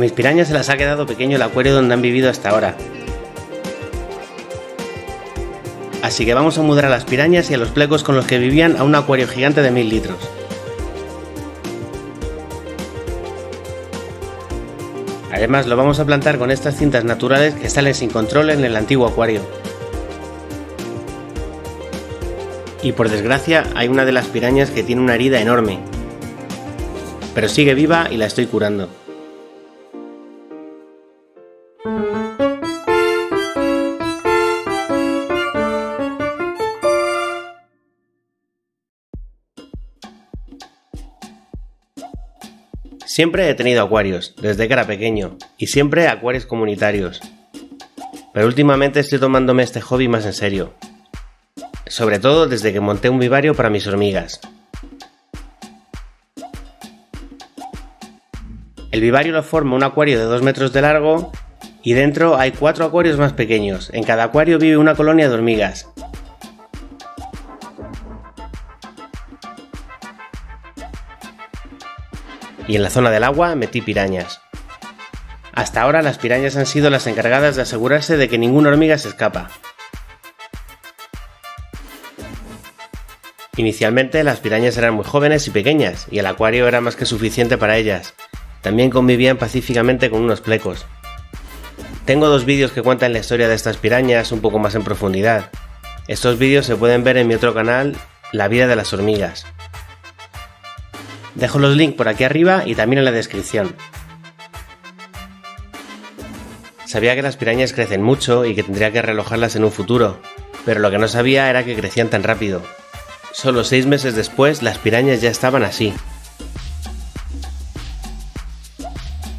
mis pirañas se las ha quedado pequeño el acuario donde han vivido hasta ahora. Así que vamos a mudar a las pirañas y a los plecos con los que vivían a un acuario gigante de 1000 litros. Además lo vamos a plantar con estas cintas naturales que salen sin control en el antiguo acuario. Y por desgracia hay una de las pirañas que tiene una herida enorme. Pero sigue viva y la estoy curando. Siempre he tenido acuarios, desde que era pequeño, y siempre acuarios comunitarios. Pero últimamente estoy tomándome este hobby más en serio. Sobre todo desde que monté un vivario para mis hormigas. El vivario lo forma un acuario de 2 metros de largo y dentro hay cuatro acuarios más pequeños. En cada acuario vive una colonia de hormigas. Y en la zona del agua metí pirañas. Hasta ahora las pirañas han sido las encargadas de asegurarse de que ninguna hormiga se escapa. Inicialmente las pirañas eran muy jóvenes y pequeñas, y el acuario era más que suficiente para ellas. También convivían pacíficamente con unos plecos. Tengo dos vídeos que cuentan la historia de estas pirañas un poco más en profundidad. Estos vídeos se pueden ver en mi otro canal, La vida de las hormigas. Dejo los links por aquí arriba y también en la descripción. Sabía que las pirañas crecen mucho y que tendría que relojarlas en un futuro, pero lo que no sabía era que crecían tan rápido. Solo seis meses después las pirañas ya estaban así.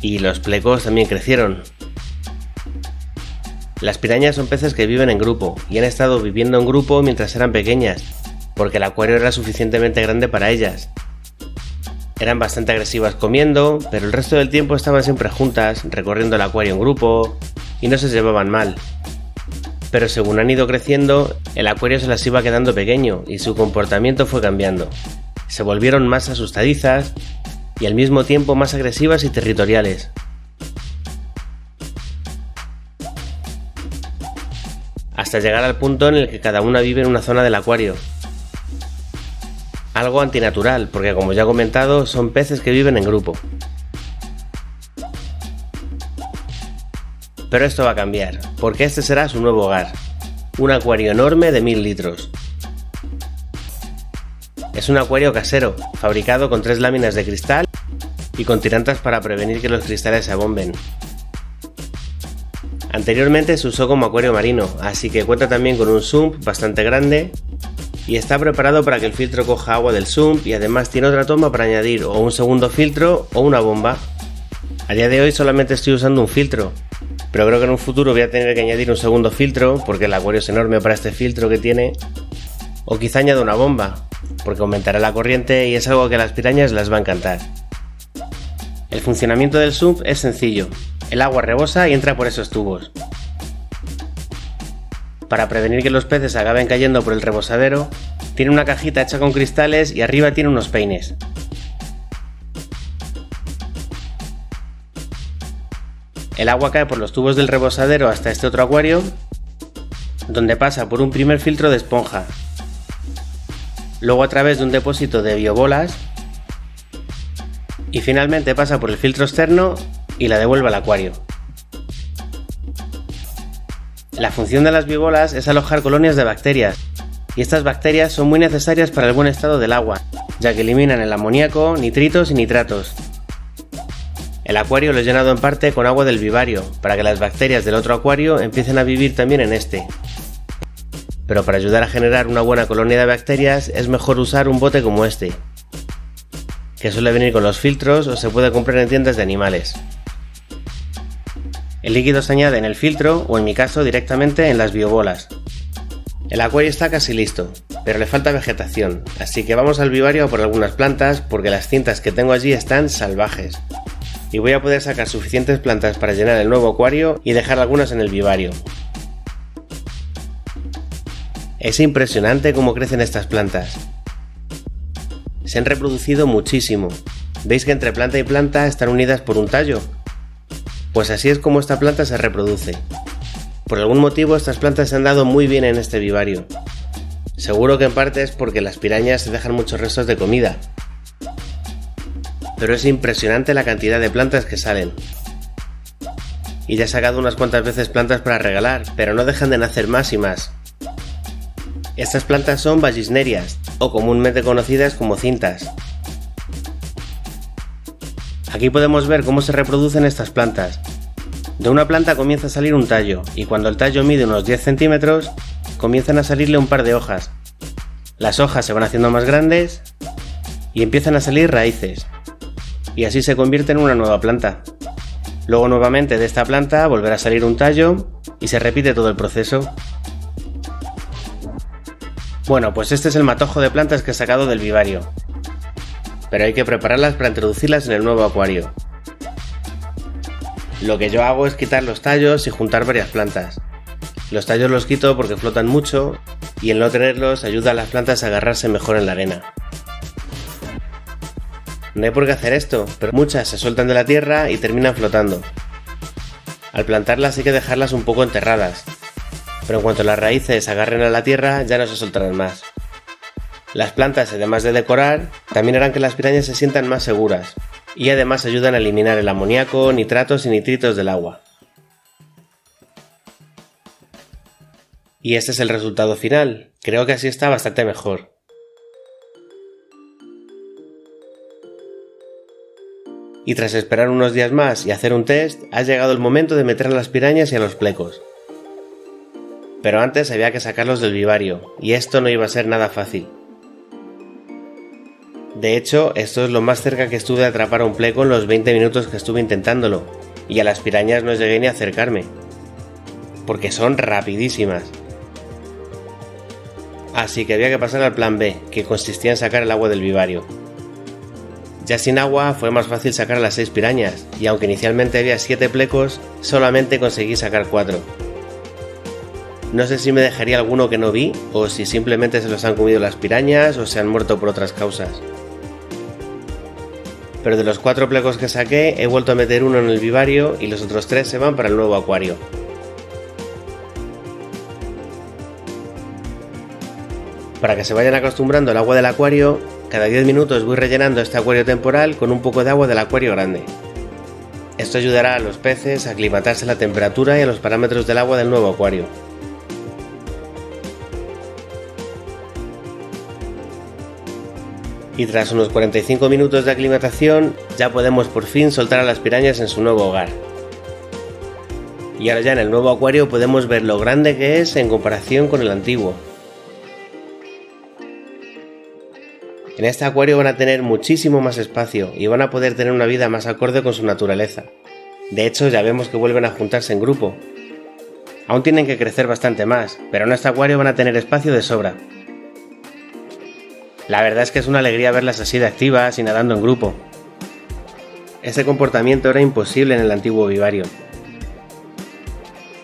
Y los plecos también crecieron. Las pirañas son peces que viven en grupo y han estado viviendo en grupo mientras eran pequeñas, porque el acuario era suficientemente grande para ellas, eran bastante agresivas comiendo, pero el resto del tiempo estaban siempre juntas, recorriendo el acuario en grupo, y no se llevaban mal. Pero según han ido creciendo, el acuario se las iba quedando pequeño y su comportamiento fue cambiando. Se volvieron más asustadizas y al mismo tiempo más agresivas y territoriales. Hasta llegar al punto en el que cada una vive en una zona del acuario, algo antinatural, porque como ya he comentado, son peces que viven en grupo. Pero esto va a cambiar, porque este será su nuevo hogar. Un acuario enorme de 1000 litros. Es un acuario casero, fabricado con tres láminas de cristal y con tirantas para prevenir que los cristales se abomben. Anteriormente se usó como acuario marino, así que cuenta también con un sump bastante grande y está preparado para que el filtro coja agua del sump y además tiene otra toma para añadir o un segundo filtro o una bomba. A día de hoy solamente estoy usando un filtro, pero creo que en un futuro voy a tener que añadir un segundo filtro porque el acuario es enorme para este filtro que tiene. O quizá añada una bomba, porque aumentará la corriente y es algo que a las pirañas les va a encantar. El funcionamiento del sump es sencillo. El agua rebosa y entra por esos tubos. Para prevenir que los peces acaben cayendo por el rebosadero, tiene una cajita hecha con cristales y arriba tiene unos peines. El agua cae por los tubos del rebosadero hasta este otro acuario, donde pasa por un primer filtro de esponja, luego a través de un depósito de biobolas y finalmente pasa por el filtro externo y la devuelve al acuario. La función de las bibolas es alojar colonias de bacterias, y estas bacterias son muy necesarias para el buen estado del agua, ya que eliminan el amoníaco, nitritos y nitratos. El acuario lo he llenado en parte con agua del vivario, para que las bacterias del otro acuario empiecen a vivir también en este. Pero para ayudar a generar una buena colonia de bacterias es mejor usar un bote como este, que suele venir con los filtros o se puede comprar en tiendas de animales. El líquido se añade en el filtro o en mi caso directamente en las biobolas. El acuario está casi listo, pero le falta vegetación, así que vamos al vivario por algunas plantas porque las cintas que tengo allí están salvajes. Y voy a poder sacar suficientes plantas para llenar el nuevo acuario y dejar algunas en el vivario. Es impresionante cómo crecen estas plantas. Se han reproducido muchísimo. Veis que entre planta y planta están unidas por un tallo, Pues así es como esta planta se reproduce. Por algún motivo estas plantas se han dado muy bien en este vivario. Seguro que en parte es porque las pirañas se dejan muchos restos de comida. Pero es impresionante la cantidad de plantas que salen. Y ya he sacado unas cuantas veces plantas para regalar, pero no dejan de nacer más y más. Estas plantas son vallisnerias, o comúnmente conocidas como cintas. Aquí podemos ver cómo se reproducen estas plantas. De una planta comienza a salir un tallo, y cuando el tallo mide unos 10 centímetros, comienzan a salirle un par de hojas. Las hojas se van haciendo más grandes y empiezan a salir raíces. Y así se convierte en una nueva planta. Luego nuevamente de esta planta volverá a salir un tallo y se repite todo el proceso. Bueno, pues este es el matojo de plantas que he sacado del vivario pero hay que prepararlas para introducirlas en el nuevo acuario. Lo que yo hago es quitar los tallos y juntar varias plantas. Los tallos los quito porque flotan mucho y el no tenerlos ayuda a las plantas a agarrarse mejor en la arena. No hay por qué hacer esto, pero muchas se sueltan de la tierra y terminan flotando. Al plantarlas hay que dejarlas un poco enterradas, pero en cuanto las raíces agarren a la tierra ya no se soltarán más. Las plantas, además de decorar, también harán que las pirañas se sientan más seguras, y además ayudan a eliminar el amoníaco, nitratos y nitritos del agua. Y este es el resultado final. Creo que así está bastante mejor. Y tras esperar unos días más y hacer un test, ha llegado el momento de meter a las pirañas y a los plecos. Pero antes había que sacarlos del vivario, y esto no iba a ser nada fácil. De hecho, esto es lo más cerca que estuve de atrapar a un pleco en los 20 minutos que estuve intentándolo, y a las pirañas no llegué ni a acercarme, porque son rapidísimas. Así que había que pasar al plan B, que consistía en sacar el agua del vivario. Ya sin agua fue más fácil sacar a las 6 pirañas, y aunque inicialmente había 7 plecos, solamente conseguí sacar 4. No sé si me dejaría alguno que no vi, o si simplemente se los han comido las pirañas o se han muerto por otras causas pero de los cuatro plecos que saqué he vuelto a meter uno en el vivario y los otros tres se van para el nuevo acuario. Para que se vayan acostumbrando al agua del acuario, cada 10 minutos voy rellenando este acuario temporal con un poco de agua del acuario grande. Esto ayudará a los peces a aclimatarse a la temperatura y a los parámetros del agua del nuevo acuario. Y tras unos 45 minutos de aclimatación ya podemos por fin soltar a las pirañas en su nuevo hogar. Y ahora ya en el nuevo acuario podemos ver lo grande que es en comparación con el antiguo. En este acuario van a tener muchísimo más espacio y van a poder tener una vida más acorde con su naturaleza. De hecho ya vemos que vuelven a juntarse en grupo. Aún tienen que crecer bastante más, pero en este acuario van a tener espacio de sobra, la verdad es que es una alegría verlas así de activas y nadando en grupo. Ese comportamiento era imposible en el antiguo vivario.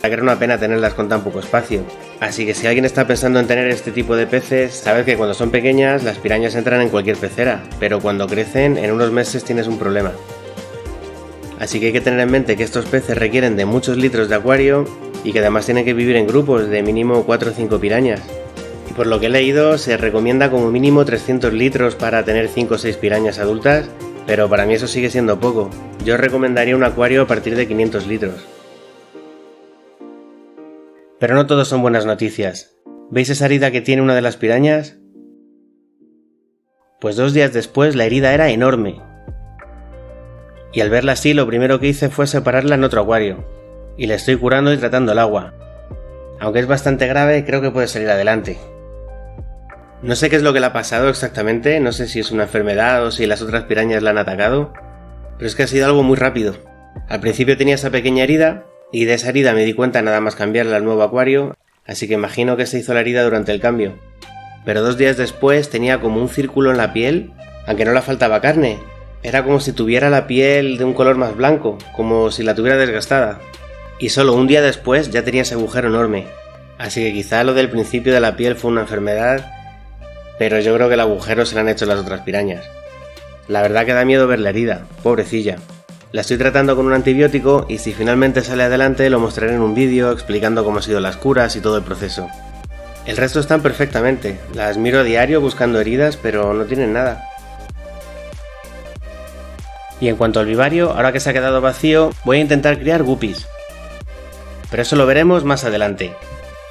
Era una pena tenerlas con tan poco espacio. Así que si alguien está pensando en tener este tipo de peces, sabes que cuando son pequeñas las pirañas entran en cualquier pecera, pero cuando crecen en unos meses tienes un problema. Así que hay que tener en mente que estos peces requieren de muchos litros de acuario y que además tienen que vivir en grupos de mínimo 4 o 5 pirañas, por lo que he leído, se recomienda como mínimo 300 litros para tener 5 o 6 pirañas adultas, pero para mí eso sigue siendo poco. Yo recomendaría un acuario a partir de 500 litros. Pero no todos son buenas noticias. ¿Veis esa herida que tiene una de las pirañas? Pues dos días después la herida era enorme. Y al verla así lo primero que hice fue separarla en otro acuario. Y la estoy curando y tratando el agua. Aunque es bastante grave, creo que puede salir adelante. No sé qué es lo que le ha pasado exactamente, no sé si es una enfermedad o si las otras pirañas la han atacado, pero es que ha sido algo muy rápido. Al principio tenía esa pequeña herida, y de esa herida me di cuenta nada más cambiarla al nuevo acuario, así que imagino que se hizo la herida durante el cambio. Pero dos días después tenía como un círculo en la piel, aunque no le faltaba carne. Era como si tuviera la piel de un color más blanco, como si la tuviera desgastada. Y solo un día después ya tenía ese agujero enorme. Así que quizá lo del principio de la piel fue una enfermedad pero yo creo que el agujero se le han hecho las otras pirañas. La verdad que da miedo ver la herida, pobrecilla. La estoy tratando con un antibiótico y si finalmente sale adelante lo mostraré en un vídeo explicando cómo han sido las curas y todo el proceso. El resto están perfectamente, las miro a diario buscando heridas pero no tienen nada. Y en cuanto al vivario, ahora que se ha quedado vacío, voy a intentar criar guppies. Pero eso lo veremos más adelante.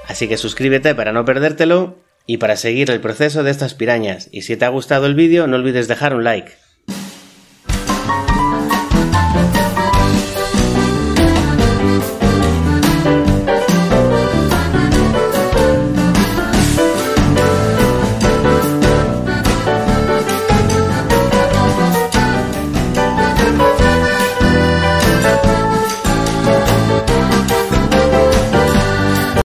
Así que suscríbete para no perdértelo y para seguir el proceso de estas pirañas. Y si te ha gustado el vídeo, no olvides dejar un like.